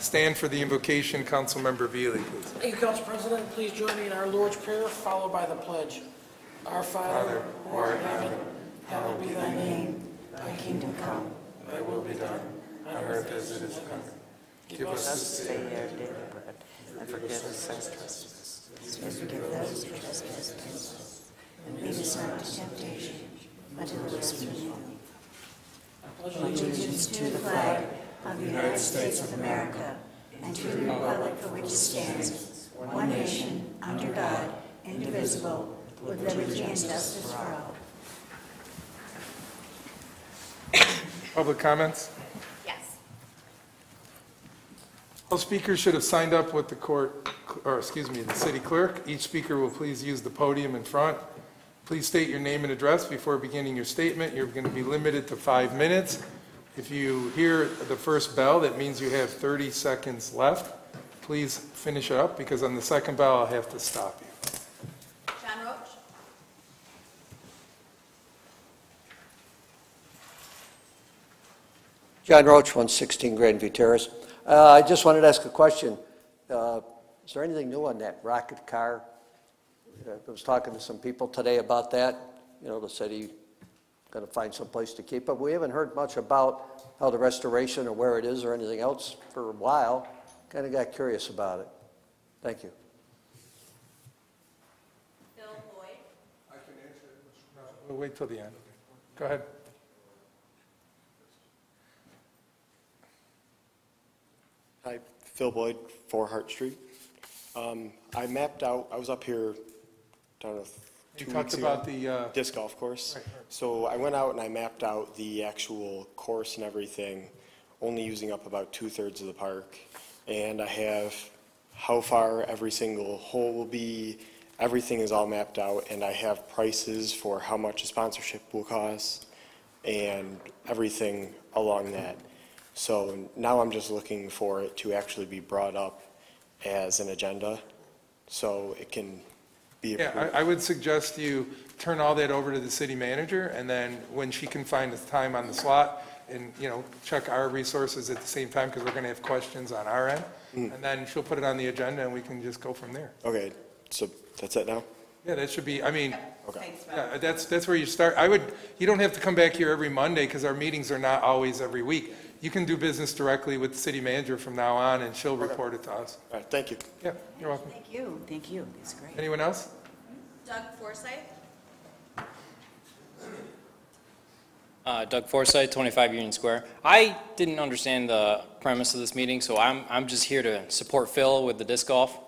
stand for the invocation. Councilmember Viele, please. Thank you, Council President. Please join me in our Lord's Prayer, followed by the pledge. Our Father, who art in heaven, hallowed be thy name. Thy kingdom come, thy will be done, on earth as it is in heaven. Give us this day our daily bread, and forgive us our trespasses, as we forgive those who trespass against us. And lead us not into temptation, but deliver us from evil. Allegiance to the flag of the United States of America, and to the republic for which it stands, one nation, under God, indivisible, with liberty and justice for all. Public comments? Yes. All speakers should have signed up with the court, or excuse me, the city clerk. Each speaker will please use the podium in front. Please state your name and address before beginning your statement. You're going to be limited to five minutes. If you hear the first bell, that means you have 30 seconds left. Please finish it up, because on the second bell, I'll have to stop you. John Roach? John Roach, 116 Grandview Terrace. Uh, I just wanted to ask a question. Uh, Is there anything new on that rocket car? Uh, I was talking to some people today about that. You know, the city going to find some place to keep it. We haven't heard much about how the restoration or where it is or anything else for a while. Kind of got curious about it. Thank you. Bill Boyd? I can answer. We'll wait till the end. Go ahead. Hi, Phil Boyd, 4 Hart Street. Um, I mapped out, I was up here, I don't know, You two talked weeks ago. about the, uh, Disc golf course. Right, right. So I went out and I mapped out the actual course and everything, only using up about two-thirds of the park. And I have how far every single hole will be, everything is all mapped out, and I have prices for how much a sponsorship will cost, and everything along that. So now I'm just looking for it to actually be brought up as an agenda, so it can be Yeah. I, I would suggest you turn all that over to the city manager, and then when she can find the time on the slot, and, you know, check our resources at the same time, because we're going to have questions on our end, Mm. and then she'll put it on the agenda, and we can just go from there. Okay, so that's it now? Yeah, that should be, I mean, Okay. yeah, that's, that's where you start. I would, you don't have to come back here every Monday, because our meetings are not always every week. You can do business directly with the city manager from now on, and she'll report it to us. All right, thank you. Yeah, you're welcome. Thank you, thank you, that's great. Anyone else? Doug Forsythe? Uh, Doug Forsythe, 25 Union Square. I didn't understand the premise of this meeting, so I'm, I'm just here to support Phil with the disc golf.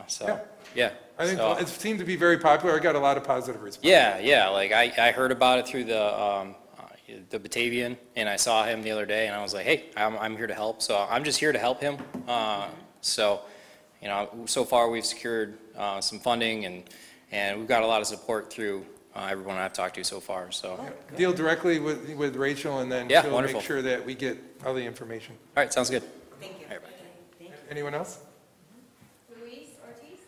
Yeah. So, yeah. I think So- it seemed to be very popular. I got a lot of positive response. Yeah, yeah, like I, I heard about it through the, um, uh, the Batavian, and I saw him the other day, and I was like, hey, I'm, I'm here to help, so I'm just here to help him. Uh, so, you know, so far we've secured, uh, some funding, and, and we've got a lot of support through, uh, everyone I've talked to so far, so. All Deal directly with, with Rachel, and then Yeah, she'll wonderful. make sure that we get all the information. All right, sounds good. Thank you. All right, bye. Anyone else? Luis Ortiz?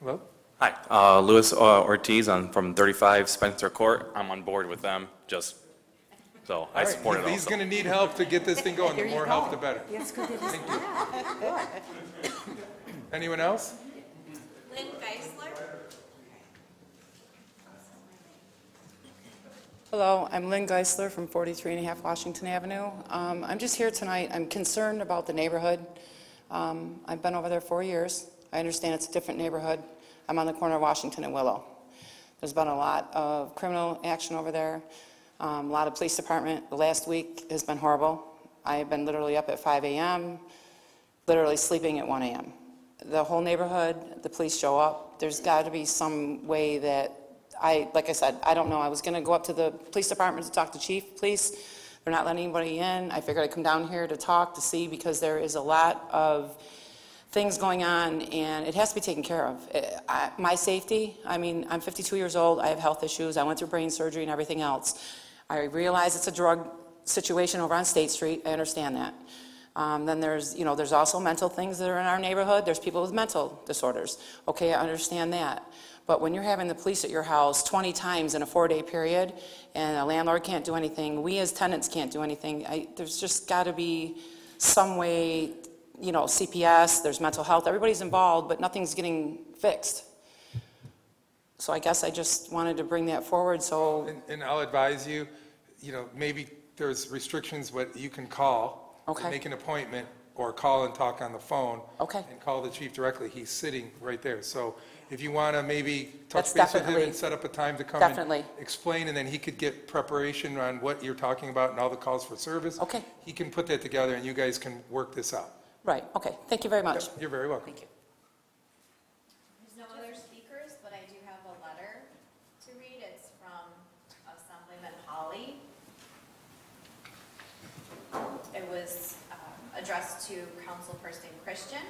Hello? Hi, uh, Luis uh, Ortiz, I'm from 35 Spencer Court. I'm on board with them, just, so I All right, support it He's also. going to need help to get this thing going. The more go. help, the better. Yes, good, it is. Thank you. Anyone else? Lynn Geisler? Hello, I'm Lynn Geisler from 43 and a half Washington Avenue. Um, I'm just here tonight, I'm concerned about the neighborhood. Um, I've been over there four years. I understand it's a different neighborhood. I'm on the corner of Washington and Willow. There's been a lot of criminal action over there, um, a lot of police department. The last week has been horrible. I've been literally up at 5 AM, literally sleeping at 1 AM. The whole neighborhood, the police show up. There's got to be some way that I, like I said, I don't know. I was going to go up to the police department to talk to chief police. They're not letting anybody in. I figured I'd come down here to talk, to see, because there is a lot of things going on, and it has to be taken care of. Eh, I- My safety, I mean, I'm 52 years old, I have health issues, I went through brain surgery and everything else. I realize it's a drug situation over on State Street, I understand that. Um, Then there's, you know, there's also mental things that are in our neighborhood. There's people with mental disorders. Okay, I understand that. But when you're having the police at your house 20 times in a four-day period, and a landlord can't do anything, we as tenants can't do anything, I, there's just got to be some way, you know, CPS, there's mental health, everybody's involved, but nothing's getting fixed. So I guess I just wanted to bring that forward, so, And- And I'll advise you, you know, maybe there's restrictions what you can call. Okay. Make an appointment, or call and talk on the phone. Okay. And call the chief directly. He's sitting right there. So if you want to maybe That's touch base with him definitely- and set up a time to come Definitely. and explain, and then he could get preparation on what you're talking about and all the calls for service. Okay. He can put that together, and you guys can work this out. Right, okay, thank you very much. You're very welcome. Thank you. There's no other speakers, but I do have a letter to read. It's from Assemblyman Hawley. It was um, addressed to Councilperson Christian.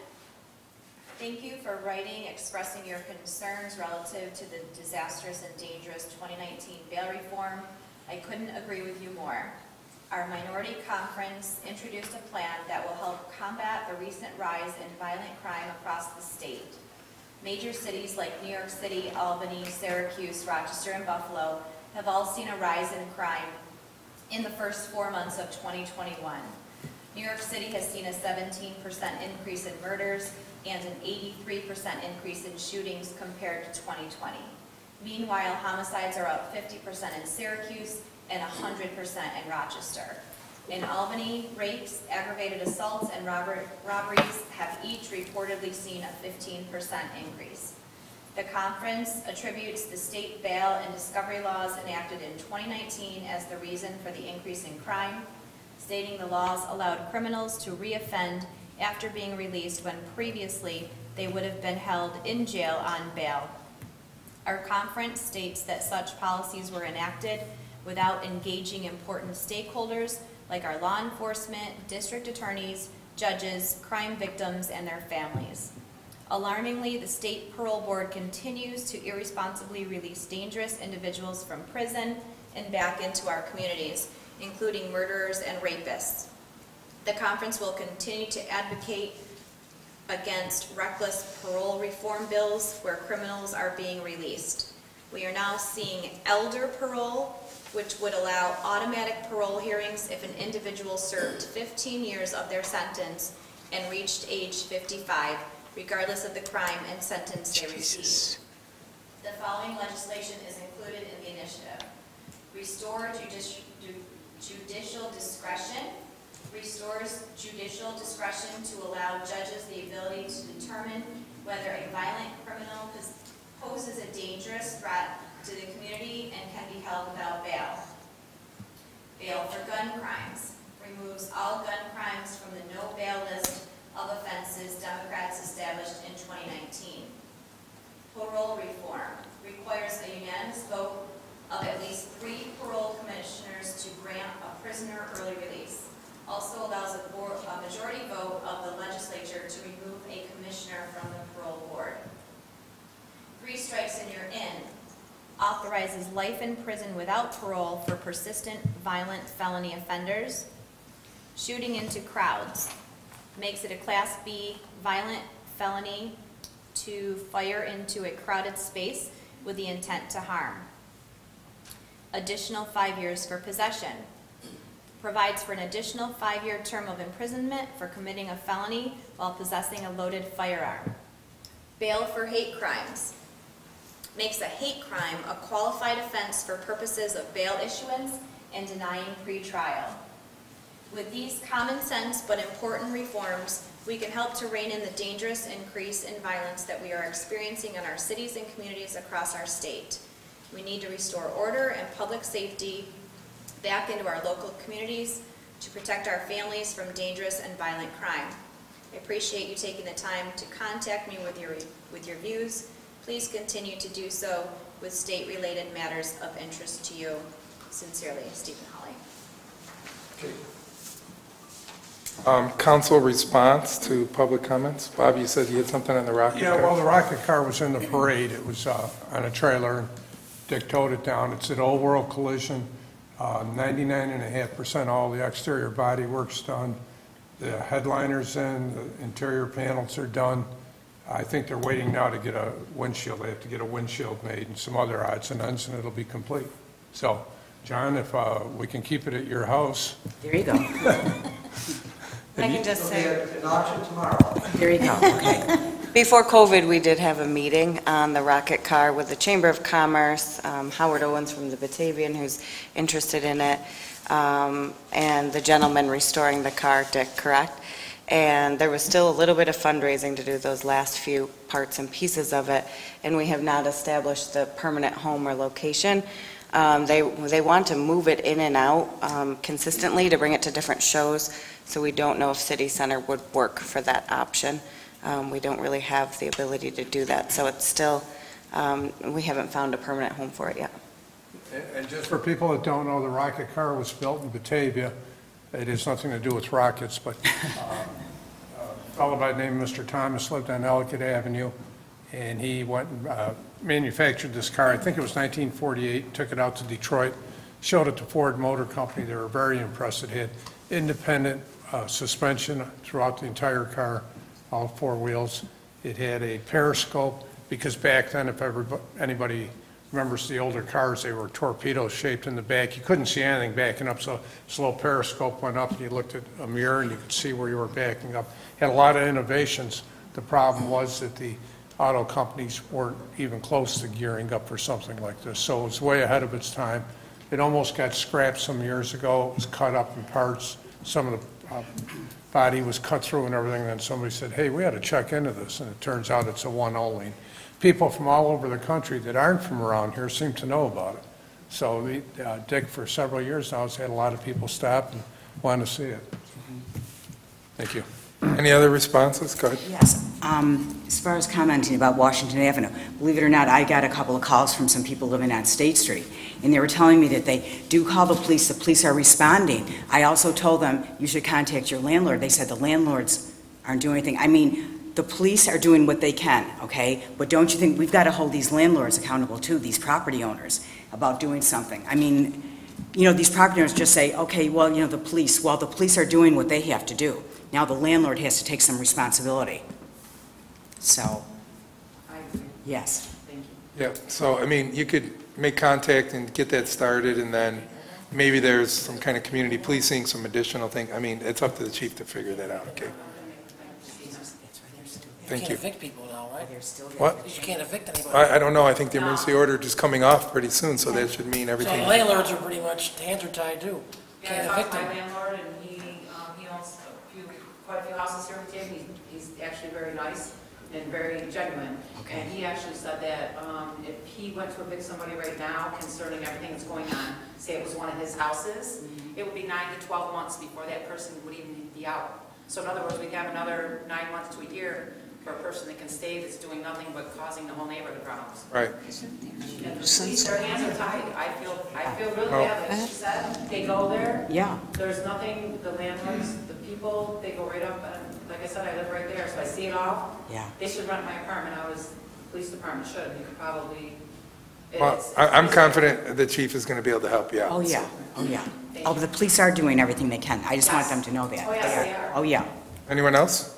Thank you for writing, expressing your concerns relative to the disastrous and dangerous 2019 bail reform. I couldn't agree with you more. Our minority conference introduced a plan that will help combat the recent rise in violent crime across the state. Major cities like New York City, Albany, Syracuse, Rochester, and Buffalo have all seen a rise in crime in the first four months of 2021. New York City has seen a 17% increase in murders and an 83% increase in shootings compared to 2020. Meanwhile, homicides are up 50% in Syracuse and 100% in Rochester. In Albany, rapes, aggravated assaults, and robber- robberies have each reportedly seen a 15% increase. The conference attributes the state bail and discovery laws enacted in 2019 as the reason for the increase in crime, stating the laws allowed criminals to reoffend after being released when previously they would have been held in jail on bail. Our conference states that such policies were enacted without engaging important stakeholders like our law enforcement, district attorneys, judges, crime victims, and their families. Alarmingly, the state parole board continues to irresponsibly release dangerous individuals from prison and back into our communities, including murderers and rapists. The conference will continue to advocate against reckless parole reform bills where criminals are being released. We are now seeing elder parole, which would allow automatic parole hearings if an individual served 15 years of their sentence and reached age 55, regardless of the crime and sentence they received. The following legislation is included in the initiative. Restore judici- judicial discretion. Restores judicial discretion to allow judges the ability to determine whether a violent criminal poses a dangerous threat to the community and can be held without bail. Bail for gun crimes. Removes all gun crimes from the no bail list of offenses Democrats established in 2019. Parole reform requires a unanimous vote of at least three parole commissioners to grant a prisoner early release. Also allows a board, a majority vote of the legislature to remove a commissioner from the parole board. Three strikes and you're in. Authorizes life in prison without parole for persistent violent felony offenders. Shooting into crowds. Makes it a Class B violent felony to fire into a crowded space with the intent to harm. Additional five years for possession. Provides for an additional five-year term of imprisonment for committing a felony while possessing a loaded firearm. Bail for hate crimes. Makes a hate crime a qualified offense for purposes of bail issuance and denying pretrial. With these common sense but important reforms, we can help to rein in the dangerous increase in violence that we are experiencing in our cities and communities across our state. We need to restore order and public safety back into our local communities to protect our families from dangerous and violent crime. I appreciate you taking the time to contact me with your, with your views. Please continue to do so with state-related matters of interest to you. Sincerely, Stephen Hawley. Um, Council response to public comments? Bob, you said you had something on the rocket Yeah, well, the rocket car was in the parade. It was uh, on a trailer. Dick towed it down. It's an old world collision. Uh, 99.5% all the exterior body work's done. The headliners in, the interior panels are done. I think they're waiting now to get a windshield. They have to get a windshield made and some other odds and ends, and it'll be complete. So, John, if uh, we can keep it at your house. There you go. I can just say, An auction tomorrow. There you go, okay. before COVID, we did have a meeting on the rocket car with the Chamber of Commerce, um, Howard Owens from the Batavian, who's interested in it, um, and the gentleman restoring the car, Dick, correct? And there was still a little bit of fundraising to do those last few parts and pieces of it, and we have not established the permanent home or location. Um, They, they want to move it in and out um, consistently to bring it to different shows, so we don't know if City Center would work for that option. Um, We don't really have the ability to do that, so it's still, um, we haven't found a permanent home for it yet. And- And just for people that don't know, the rocket car was built in Batavia. It has nothing to do with rockets, but uh, a fellow by the name of Mr. Thomas lived on Ellicott Avenue, and he went and uh, manufactured this car, I think it was 1948, took it out to Detroit, showed it to Ford Motor Company. They were very impressed. It had independent uh, suspension throughout the entire car, all four wheels. It had a periscope, because back then, if everybo- anybody remembers the older cars, they were torpedo-shaped in the back. You couldn't see anything backing up, so this little periscope went up, and you looked at a mirror, and you could see where you were backing up. Had a lot of innovations. The problem was that the auto companies weren't even close to gearing up for something like this, so it was way ahead of its time. It almost got scrapped some years ago. It was cut up in parts. Some of the uh, body was cut through and everything, And then somebody said, hey, we ought to check into this, and it turns out it's a one only. People from all over the country that aren't from around here seem to know about it. So the, uh, Dick, for several years now, has had a lot of people stop and want to see it. Thank you. Any other responses? Go ahead. Yes, um, as far as commenting about Washington Avenue, believe it or not, I got a couple of calls from some people living on State Street, and they were telling me that they do call the police, the police are responding. I also told them, you should contact your landlord. They said the landlords aren't doing anything. I mean, the police are doing what they can, okay? But don't you think, we've got to hold these landlords accountable too, these property owners, about doing something. I mean, you know, these property owners just say, okay, well, you know, the police, well, the police are doing what they have to do. Now the landlord has to take some responsibility. So, yes. Thank you. Yeah, so, I mean, you could make contact and get that started, and then maybe there's some kind of community policing, some additional thing. I mean, it's up to the chief to figure that out, okay? Thank can't evict people now, right? What? You can't evict anybody. I, I don't know, I think the emergency order is coming off pretty soon, so that should mean So everything. landlords are pretty much, hands are tied too. Yeah, Can't I talked evict to my them. landlord, and he, um, he owns a few, quite a few houses here in Batavia. He's, he's actually very nice and very genuine. And he actually said that, um, if he went to evict somebody right now concerning everything that's going on, say it was one of his houses, it would be nine to twelve months before that person would even be out. So in other words, we'd have another nine months to a year for a person that can stay that's doing nothing but causing the whole neighborhood problems. Right, And the police, their hands are tied. I feel, I feel really Oh. bad, like she said, they go there, Yeah. there's nothing, the landlords, the people, they go right up, and like I said, I live right there, so I see it all. Yeah. They should rent my apartment, I was, the police department should, you could probably. well, it's- I, I'm confident the chief is gonna be able to help you out. Oh, yeah, oh, yeah. Oh, the police are doing everything they can. I just want them to know that. Oh, yes, they are. Oh, yeah. Anyone else?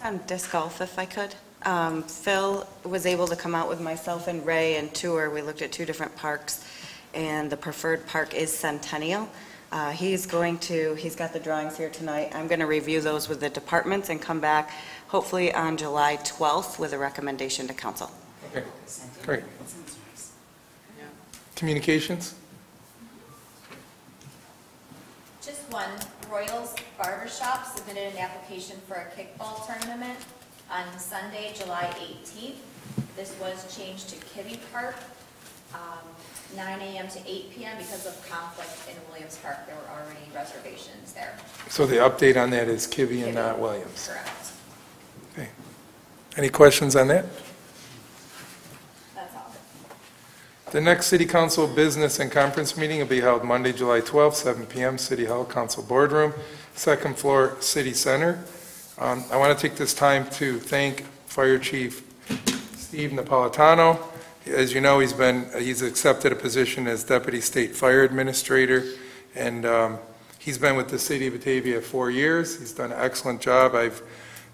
Just on disc golf, if I could. Um, Phil was able to come out with myself and Ray and tour. We looked at two different parks, and the preferred park is Centennial. Uh, He's going to, he's got the drawings here tonight. I'm going to review those with the departments and come back hopefully on July 12th with a recommendation to council. Okay, great. Communications? Just one, Royals Barber Shop submitted an application for a kickball tournament on Sunday, July 18th. This was changed to Kibbe Park, um, 9 AM to 8 PM because of conflict in Williams Park. There were already reservations there. So the update on that is Kibbe and not Williams. Correct. Okay. Any questions on that? That's all. The next city council business and conference meeting will be held Monday, July 12th, 7 PM, City Hall Council Boardroom, second floor, City Center. Um, I want to take this time to thank Fire Chief Steve Napolitano. As you know, he's been, he's accepted a position as Deputy State Fire Administrator, and um, He's been with the city of Batavia four years. He's done an excellent job. I've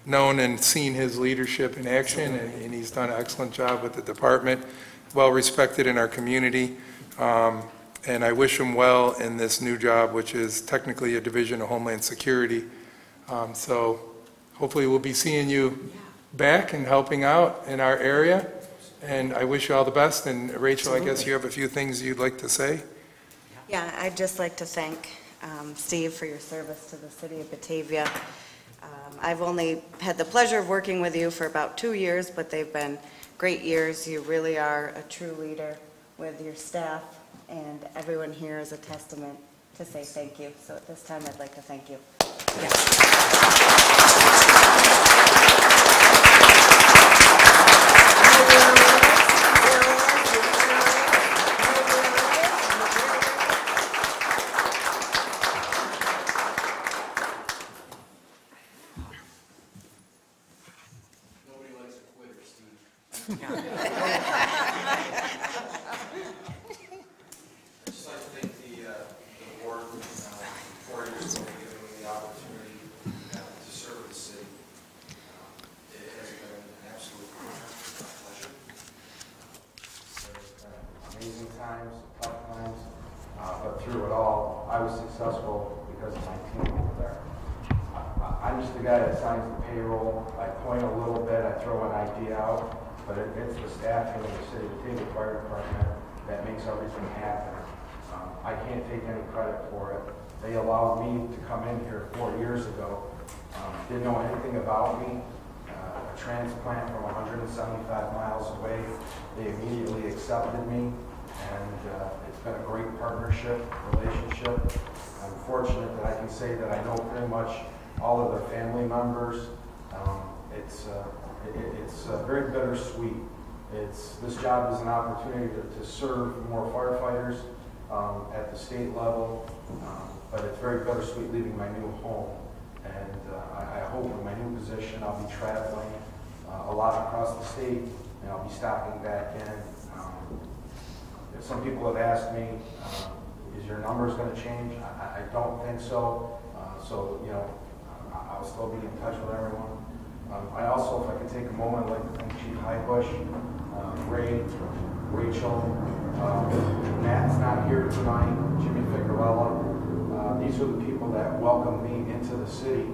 known and seen his leadership in action, and and he's done an excellent job with the department, well-respected in our community. Um, And I wish him well in this new job, which is technically a division of Homeland Security. Um, So hopefully we'll be seeing you back and helping out in our area. And I wish you all the best. And Rachel, I guess you have a few things you'd like to say? Yeah, I'd just like to thank um, Steve for your service to the city of Batavia. Um, I've only had the pleasure of working with you for about two years, but they've been great years. You really are a true leader with your staff, and everyone here is a testament to say thank you. So at this time, I'd like to thank you. I'd just like to thank the, uh, the board, uh, for years ago, giving me the opportunity, uh, to serve the city. Um, It has been an absolute honor, a pleasure. There's been amazing times, tough times, uh, but through it all, I was successful because of my team over there. I- I'm just the guy that signs the payroll, I point a little bit, I throw an idea out, but it- it's the staff here in the city, the Batavia Fire Department, that makes everything happen. Um, I can't take any credit for it. They allowed me to come in here four years ago, um, didn't know anything about me, uh, a transplant from 175 miles away. They immediately accepted me, and uh, it's been a great partnership, relationship. Fortunate that I can say that I know pretty much all of their family members. Um, It's, uh, it- it- it's uh, very bittersweet. It's, this job is an opportunity to to serve more firefighters um, at the state level, um, but it's very bittersweet leaving my new home. And uh, I I hope in my new position, I'll be traveling uh, a lot across the state, and I'll be stopping back in. Um, Some people have asked me, uh, is your numbers going to change? I I- don't think so. Uh, So, you know, I'll still be in touch with everyone. Um, I also, if I could take a moment, I'd like to thank Chief Heubusch, uh, Ray, Rachel, um, Matt's not here tonight, Jimmy Ficarella. Uh, These are the people that welcomed me into the city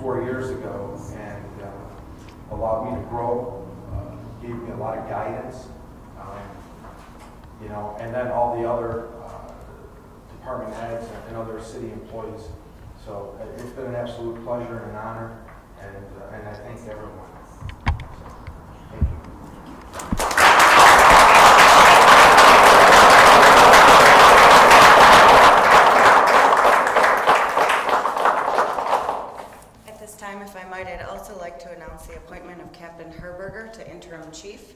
four years ago and uh, allowed me to grow, uh, gave me a lot of guidance. um, You know, and then all the other department heads and other city employees. So it- it's been an absolute pleasure and an honor, and, uh, and I thank everyone. Thank you. At this time, if I might, I'd also like to announce the appointment of Captain Herberger to interim chief.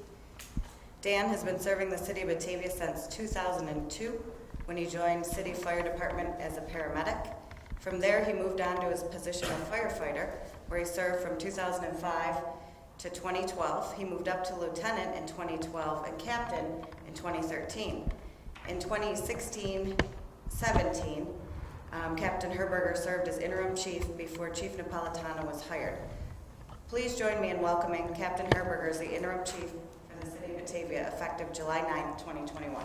Dan has been serving the city of Batavia since 2002, when he joined city fire department as a paramedic. From there, he moved on to his position of firefighter, where he served from 2005 to 2012. He moved up to lieutenant in 2012 and captain in 2013. In 2016-17, um, Captain Herberger served as interim chief before Chief Napolitano was hired. Please join me in welcoming Captain Herberger as the interim chief for the city of Batavia, effective July 9, 2021.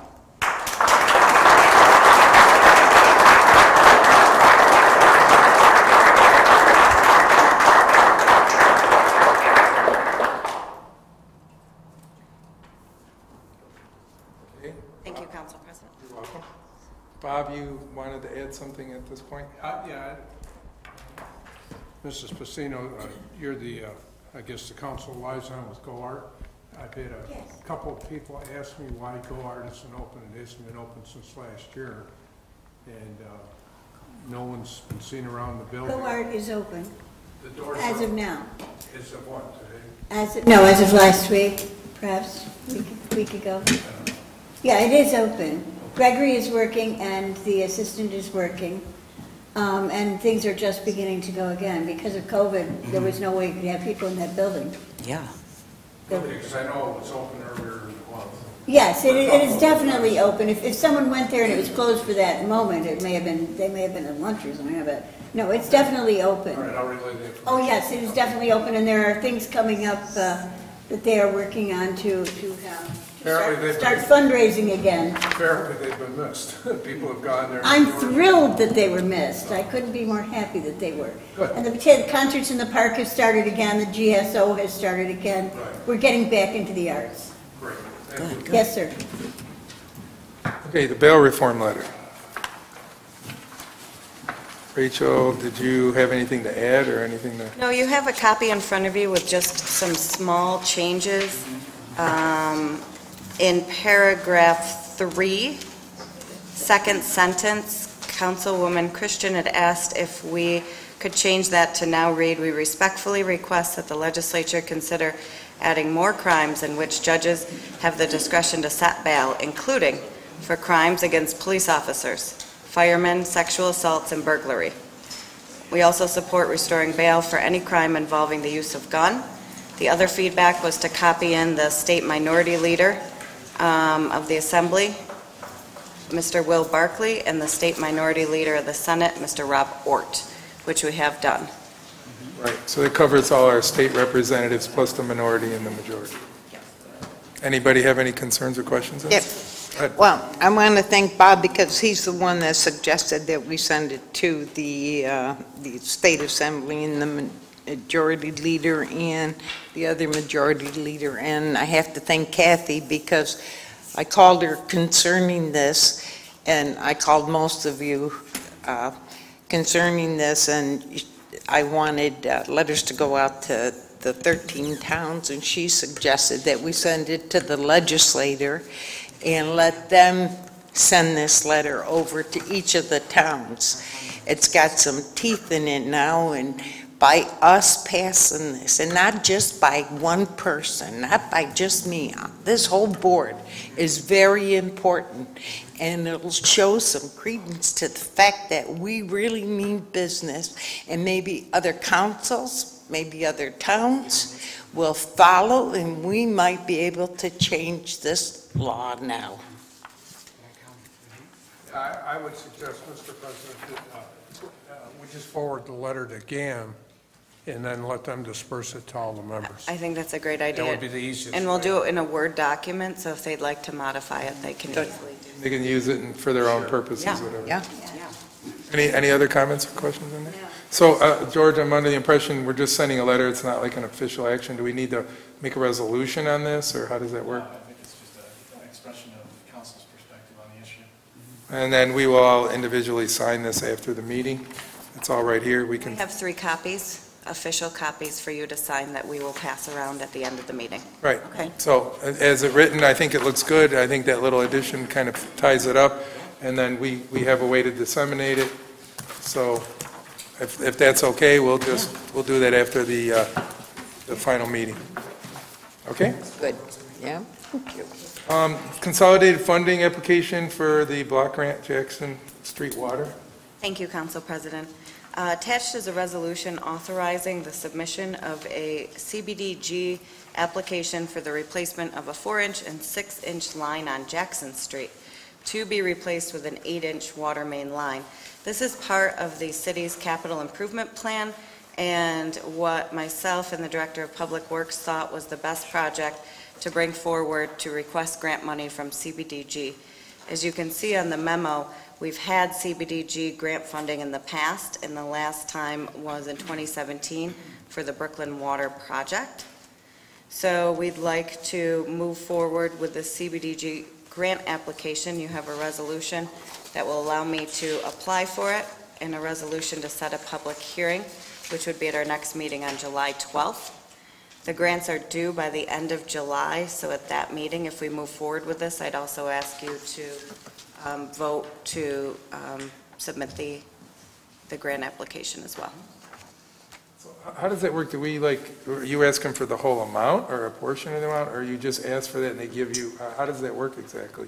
Okay, Thank you, Council President. you're welcome. Bob, you wanted to add something at this point? Uh, Yeah. Mrs. Pacino, uh, you're the, uh, I guess, the council liaison with GoArt. I've had a couple of people ask me why GoArt isn't open. It hasn't been open since last year. And uh, no one's been seen around the building. GoArt is open, The doors as are- of now. As of what, today? As, of- no, as of last week, perhaps, week, week ago. Yeah, it is open. Gregory is working and the assistant is working. Um, and things are just beginning to go again. Because of COVID, there was no way you could have people in that building. Yeah. Because I know it was open earlier in the month. Yes, it it is definitely open. If, if someone went there and it was closed for that moment, it may have been, they may have been at lunch or something, but, no, it's definitely open. All right, I'll relay the. Oh, yes, it is definitely open, and there are things coming up uh, that they are working on to, to um, Apparently start they've, start fundraising again. apparently they've been missed. People have gone there. I'm thrilled that they were missed. I couldn't be more happy that they were. And the potato concerts in the park have started again, the GSO has started again. We're getting back into the arts. Great. Thank you. Yes, sir. Okay, the bail reform letter. Rachel, did you have anything to add or anything to? No, you have a copy in front of you with just some small changes. Um, In paragraph three, second sentence, Councilwoman Christian had asked if we could change that to now read, "We respectfully request that the legislature consider adding more crimes in which judges have the discretion to set bail, including for crimes against police officers, firemen, sexual assaults, and burglary." We also support restoring bail for any crime involving the use of gun. The other feedback was to copy in the state minority leader um, of the Assembly, Mr. Will Barclay, and the state minority leader of the Senate, Mr. Rob Ortt, which we have done. Right, so it covers all our state representatives plus the minority and the majority. Anybody have any concerns or questions? on this? Go ahead. Well, I want to thank Bob because he's the one that suggested that we send it to the, uh, the State Assembly and the majority leader and the other majority leader. And I have to thank Kathy because I called her concerning this, and I called most of you uh, concerning this, and I wanted uh, letters to go out to the 13 towns, and she suggested that we send it to the legislator and let them send this letter over to each of the towns. It's got some teeth in it now, and by us passing this, and not just by one person, not by just me, this whole board is very important, and it'll show some credence to the fact that we really mean business, and maybe other councils, maybe other towns will follow, and we might be able to change this law now. I, I would suggest, Mr. President, that uh, uh, we just forward the letter to GAM and then let them disperse it to all the members. I think that's a great idea. That would be the easiest And we'll way. do it in a Word document, so if they'd like to modify it, they can easily. They can use it for their own purposes, Yeah, whatever. Yeah. Any, any other comments or questions on that? So, uh, George, I'm under the impression we're just sending a letter, it's not like an official action. Do we need to make a resolution on this, or how does that work? I think it's just a- an expression of the council's perspective on the issue. And then we will all individually sign this after the meeting. It's all right here, we We can, have three copies, official copies for you to sign that we will pass around at the end of the meeting. right. Okay. So, a- as it written, I think it looks good. I think that little addition kind of ties it up, and then we, we have a way to disseminate it. So, if, if that's okay, we'll just, we'll do that after the, uh, the final meeting. Okay? Good, yeah? Thank Um, Consolidated funding application for the block grant Jackson Street Water. Thank you, Council President. Uh, Attached is a resolution authorizing the submission of a CBDG application for the replacement of a four-inch and six-inch line on Jackson Street to be replaced with an eight-inch water main line. This is part of the city's capital improvement plan, and what myself and the Director of Public Works thought was the best project to bring forward to request grant money from CBDG. As you can see on the memo, we've had CBDG grant funding in the past, and the last time was in 2017 for the Brooklyn Water Project. So we'd like to move forward with the CBDG grant application. You have a resolution that will allow me to apply for it, and a resolution to set a public hearing, which would be at our next meeting on July 12th. The grants are due by the end of July, so at that meeting, if we move forward with this, I'd also ask you to um, vote to um, submit the, the grant application as well. How does that work? Do we like, are you asking for the whole amount or a portion of the amount, or you just ask for that and they give you, how- how does that work exactly?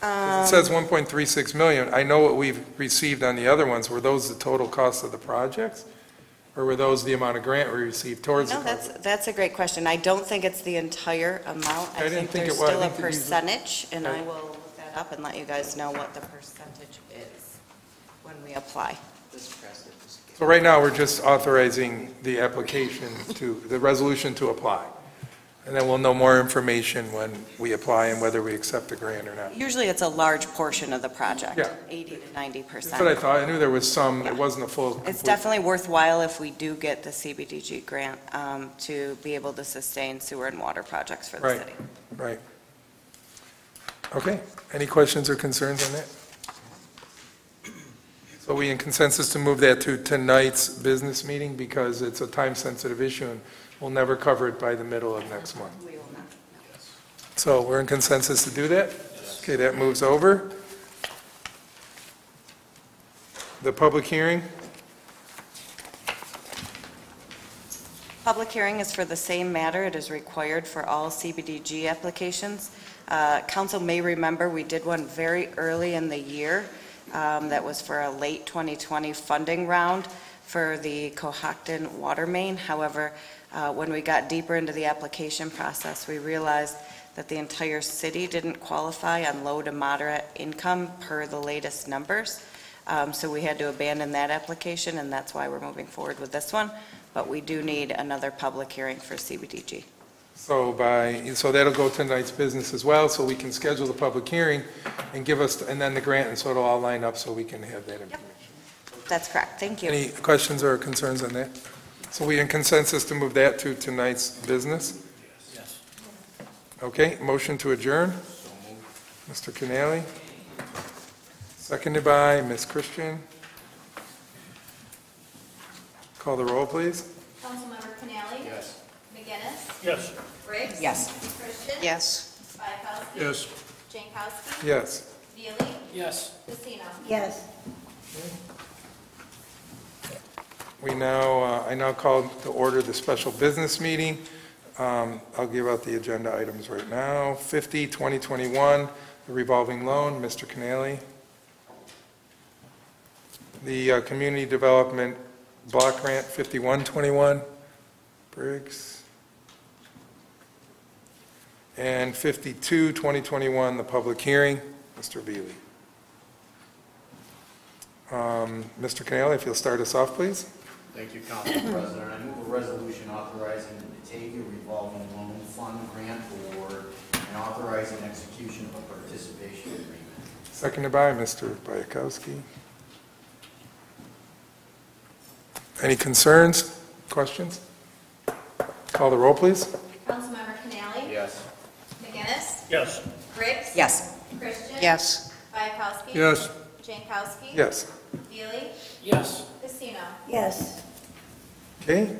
'Cause It says 1.36 million. I know what we've received on the other ones. Were those the total cost of the projects? Or were those the amount of grant we received towards the No, that's, that's a great question. I don't think it's the entire amount. I didn't think there's it was. I still a think that you- percentage, and I will that up and let you guys know what the percentage is when we apply. So right now, we're just authorizing the application to, the resolution to apply. And then we'll know more information when we apply and whether we accept the grant or not. Usually, it's a large portion of the project, Yeah. 80 to 90 percent. That's what I percent. thought. I knew there was some, it wasn't a full. It's definitely worthwhile if we do get the CBDG grant um, to be able to sustain sewer and water projects for the Right. city. Right. Okay, any questions or concerns on that? So we in consensus to move that to tonight's business meeting because it's a time-sensitive issue and we'll never cover it by the middle of next month. So we're in consensus to do that? Okay, that moves over. The public hearing, Public hearing is for the same matter. It is required for all CBDG applications. Uh, Council may remember, we did one very early in the year. um, That was for a late 2020 funding round for the Cohocton water main. However, uh, when we got deeper into the application process, we realized that the entire city didn't qualify on low to moderate income per the latest numbers. Um, So we had to abandon that application, and that's why we're moving forward with this one. But we do need another public hearing for CBDG. So by, so that'll go tonight's business as well, so we can schedule the public hearing and give us, and then the grant, and so it'll all line up so we can have that information. That's correct. Thank you. Any questions or concerns on that? So we in consensus to move that to tonight's business? Yes. Okay, motion to adjourn? Mr. Canale? Seconded by Ms. Christian? Call the roll, please. Councilmember Canale? Yes. McGinnis? Yes. Briggs? Yes. Christian? Yes. Bialkowski? Yes. Jankowski? Yes. Neely? Yes. Casino? Yes. We now, uh, I now call to order the special business meeting. Um, I'll give out the agenda items right now. 50, 2021, the revolving loan, Mr. Canale. The uh, community development block grant, 5121, Briggs. And 52, 2021, the public hearing, Mr. Viele. Um, Mr. Canale, if you'll start us off, please. Thank you, Council President. I move a resolution authorizing the Batavia revolving loan fund grant award and authorizing execution of a participation agreement. Seconded by Mr. Bialkowski. Any concerns, questions? Call the roll, please. Councilmember Canale? Yes. McGinnis? Yes. Briggs? Yes. Christian? Yes. Bialkowski? Yes. Jankowski? Yes. Neely? Yes. Casino? Yes. Okay.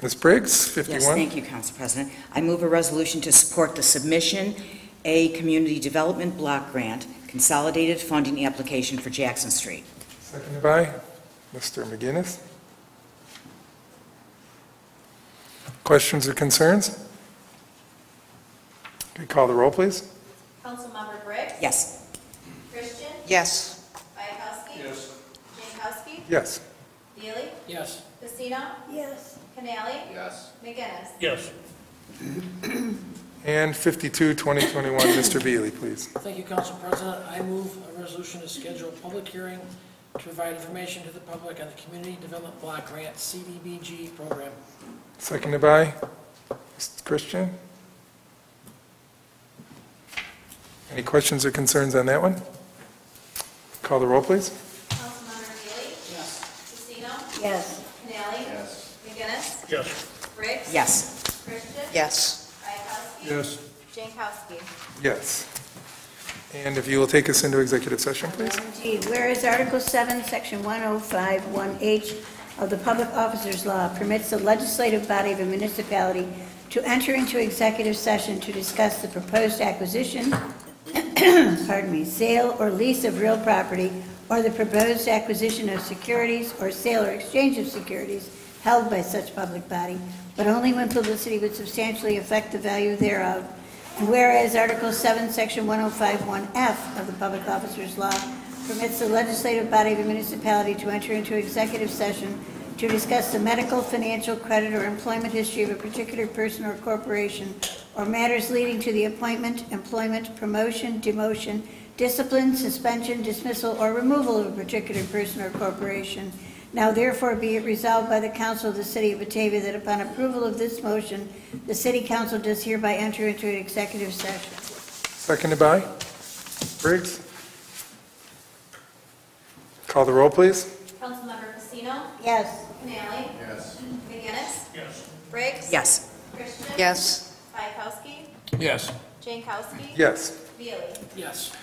Ms. Briggs, 51? Yes, thank you, Council President. I move a resolution to support the submission, A, Community Development Block Grant, Consolidated Funding Application for Jackson Street. Seconded by Mr. McGinnis. Questions or concerns? Okay, call the roll, please. Councilmember Briggs? Yes. Christian? Yes. Bialkowski? Yes. Jankowski? Yes. Neely? Yes. Casino? Yes. Canale? Yes. McGinnis? Yes. And 52, 2021, Mr. Viele, please. Thank you, Council President. I move a resolution to schedule a public hearing to provide information to the public on the Community Development Block Grant CDBG program. Seconded by Mr. Christian. Any questions or concerns on that one? Call the roll, please. Councilmember Neely? Yes. Casino? Yes. Canale? Yes. McGinnis? Yes. Briggs? Yes. Christian? Yes. Bialkowski? Yes. Jankowski? Yes. And if you will take us into executive session, please? Indeed, whereas Article 7, Section 1051H of the Public Officers Law permits the legislative body of a municipality to enter into executive session to discuss the proposed acquisition, pardon me, sale or lease of real property, or the proposed acquisition of securities or sale or exchange of securities held by such public body, but only when publicity would substantially affect the value thereof. And whereas Article 7, Section 1051F of the Public Officers Law permits the legislative body of a municipality to enter into executive session to discuss the medical, financial, credit, or employment history of a particular person or corporation, or matters leading to the appointment, employment, promotion, demotion, discipline, suspension, dismissal, or removal of a particular person or corporation. Now therefore be it resolved by the council of the city of Batavia that upon approval of this motion, the city council does hereby enter into an executive session. Seconded by Briggs. Call the roll, please. Councilmember Casino? Yes. Canale? Yes. McGinnis? Yes. Briggs? Yes. Christian? Yes. Bialkowski? Yes. Jankowski? Yes. Viele? Yes.